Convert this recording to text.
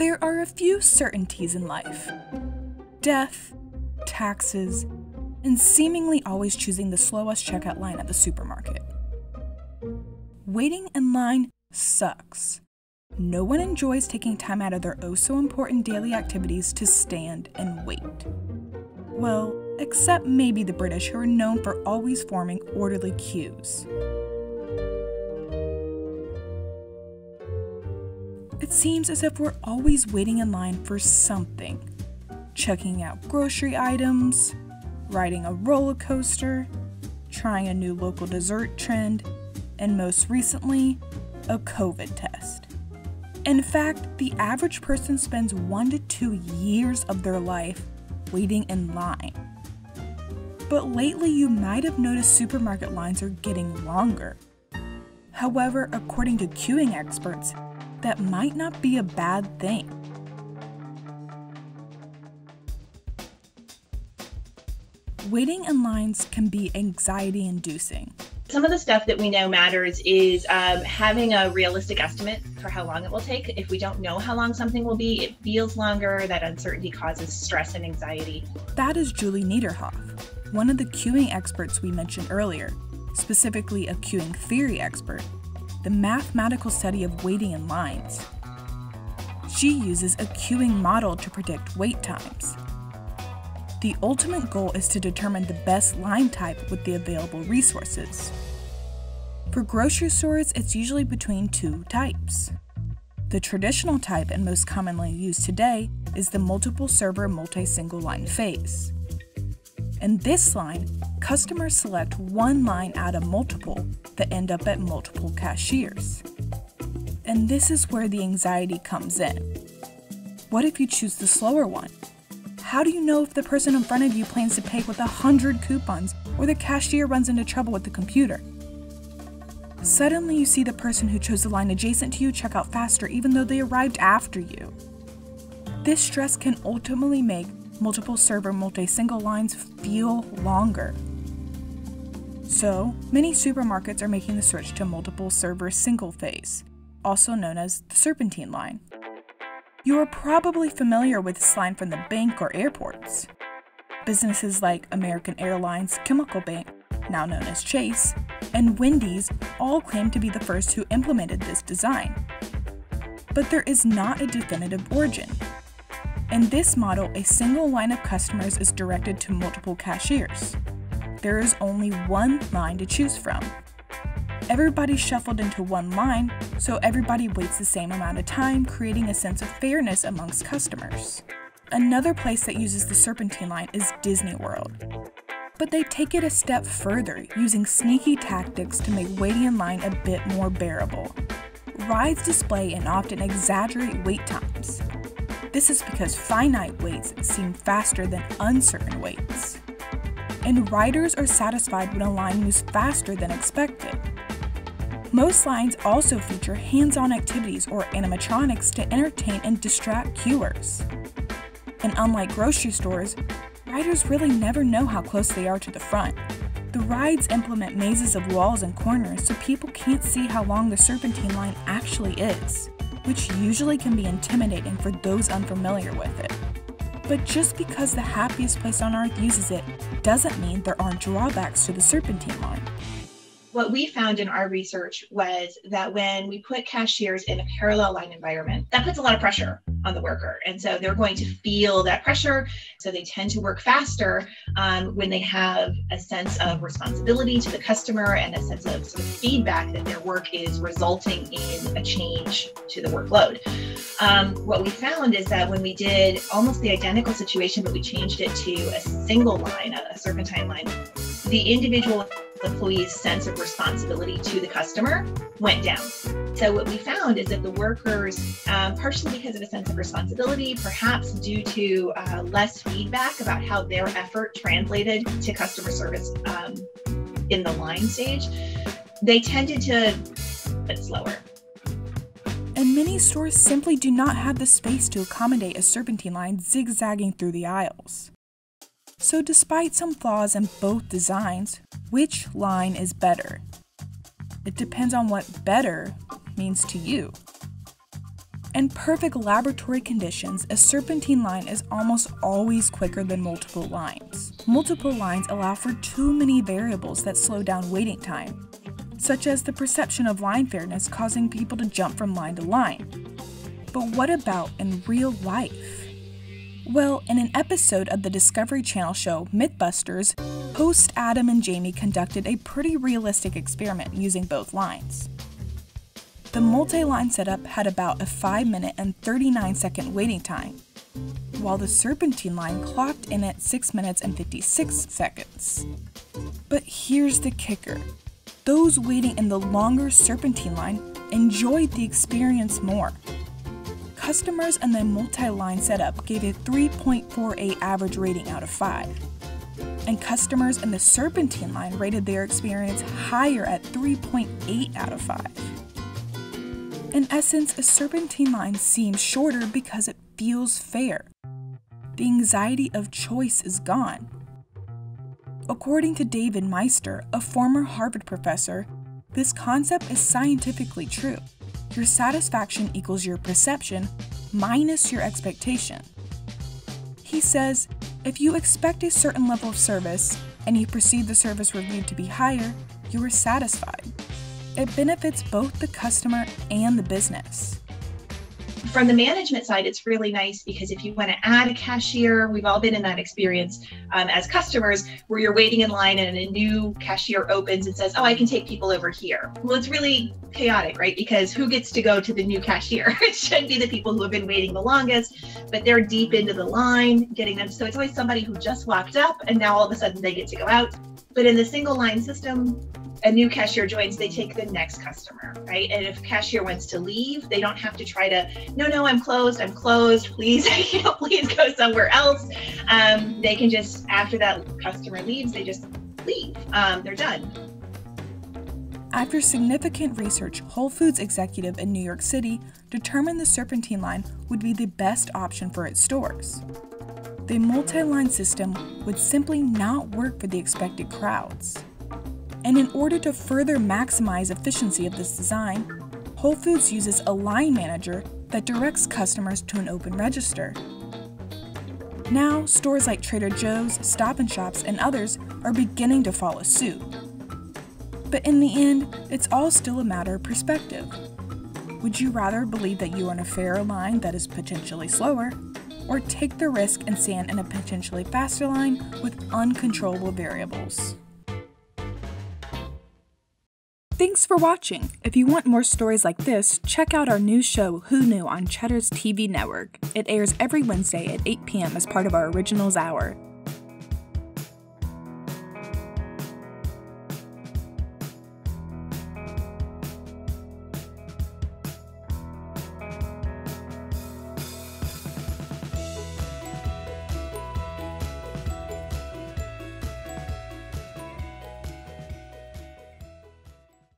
There are a few certainties in life death, taxes, and seemingly always choosing the slowest checkout line at the supermarket. Waiting in line sucks. No one enjoys taking time out of their oh so important daily activities to stand and wait. Well, except maybe the British, who are known for always forming orderly queues. It seems as if we're always waiting in line for something checking out grocery items, riding a roller coaster, trying a new local dessert trend, and most recently, a COVID test. In fact, the average person spends one to two years of their life waiting in line. But lately, you might have noticed supermarket lines are getting longer. However, according to queuing experts, that might not be a bad thing. Waiting in lines can be anxiety inducing. Some of the stuff that we know matters is um, having a realistic estimate for how long it will take. If we don't know how long something will be, it feels longer. That uncertainty causes stress and anxiety. That is Julie Niederhoff, one of the queuing experts we mentioned earlier, specifically a queuing theory expert, the mathematical study of waiting in lines. She uses a queuing model to predict wait times. The ultimate goal is to determine the best line type with the available resources. For grocery stores, it's usually between two types. The traditional type and most commonly used today is the multiple server multi single line phase. In this line, customers select one line out of multiple that end up at multiple cashiers. And this is where the anxiety comes in. What if you choose the slower one? How do you know if the person in front of you plans to pay with a hundred coupons or the cashier runs into trouble with the computer? Suddenly, you see the person who chose the line adjacent to you check out faster even though they arrived after you. This stress can ultimately make multiple server multi single lines feel longer. So, many supermarkets are making the switch to multiple server single phase, also known as the serpentine line. You are probably familiar with this line from the bank or airports. Businesses like American Airlines Chemical Bank, now known as Chase, and Wendy's all claim to be the first who implemented this design. But there is not a definitive origin. In this model, a single line of customers is directed to multiple cashiers. There is only one line to choose from, Everybody shuffled into one line, so everybody waits the same amount of time, creating a sense of fairness amongst customers. Another place that uses the serpentine line is Disney World. But they take it a step further, using sneaky tactics to make waiting in line a bit more bearable. Rides display and often exaggerate wait times. This is because finite waits seem faster than uncertain waits. And riders are satisfied when a line moves faster than expected. Most lines also feature hands on activities or animatronics to entertain and distract queuers. And unlike grocery stores, riders really never know how close they are to the front. The rides implement mazes of walls and corners so people can't see how long the serpentine line actually is, which usually can be intimidating for those unfamiliar with it. But just because the happiest place on earth uses it doesn't mean there aren't drawbacks to the serpentine line. What we found in our research was that when we put cashiers in a parallel line environment, that puts a lot of pressure on the worker. And so they're going to feel that pressure. So they tend to work faster um, when they have a sense of responsibility to the customer and a sense of, sort of feedback that their work is resulting in a change to the workload. Um, what we found is that when we did almost the identical situation, but we changed it to a single line, a, a serpentine line, the individual employee's sense of responsibility to the customer went down. So what we found is that the workers, um, partially because of a sense of responsibility, perhaps due to uh, less feedback about how their effort translated to customer service um, in the line stage, they tended to bit slower. And many stores simply do not have the space to accommodate a serpentine line zigzagging through the aisles. So, despite some flaws in both designs, which line is better? It depends on what better means to you. In perfect laboratory conditions, a serpentine line is almost always quicker than multiple lines. Multiple lines allow for too many variables that slow down waiting time, such as the perception of line fairness causing people to jump from line to line. But what about in real life? Well, in an episode of the Discovery Channel show Mythbusters, host Adam and Jamie conducted a pretty realistic experiment using both lines. The multi-line setup had about a 5 minute and 39 second waiting time, while the serpentine line clocked in at 6 minutes and 56 seconds. But here's the kicker. Those waiting in the longer serpentine line enjoyed the experience more. Customers in the multi-line setup gave a 3.48 average rating out of 5. And customers in the serpentine line rated their experience higher at 3.8 out of 5. In essence, a serpentine line seems shorter because it feels fair. The anxiety of choice is gone. According to David Maister, a former Harvard professor, this concept is scientifically true. Your satisfaction equals your perception minus your expectation. He says, if you expect a certain level of service and you perceive the service reviewed to be higher, you are satisfied. It benefits both the customer and the business. From the management side, it's really nice because if you want to add a cashier, we've all been in that experience um, as customers where you're waiting in line and a new cashier opens and says, Oh, I can take people over here. Well, it's really chaotic, right? Because who gets to go to the new cashier? it should be the people who have been waiting the longest, but they're deep into the line getting them. So it's always somebody who just walked up and now all of a sudden they get to go out. But in the single line system, a new cashier joins, they take the next customer, right? And if cashier wants to leave, they don't have to try to, no, no, I'm closed, I'm closed, please, you know, please go somewhere else. Um, they can just, after that customer leaves, they just leave. Um, they're done. After significant research, Whole Foods executive in New York City determined the serpentine line would be the best option for its stores. The multi line system would simply not work for the expected crowds. And in order to further maximize efficiency of this design, Whole Foods uses a line manager that directs customers to an open register. Now, stores like Trader Joe's, Stop and Shops, and others are beginning to follow suit. But in the end, it's all still a matter of perspective. Would you rather believe that you are in a fairer line that is potentially slower, or take the risk and stand in a potentially faster line with uncontrollable variables? Thanks for watching. If you want more stories like this, check out our new show, Who Knew, on Cheddar's TV network. It airs every Wednesday at 8 p.m. as part of our Originals Hour.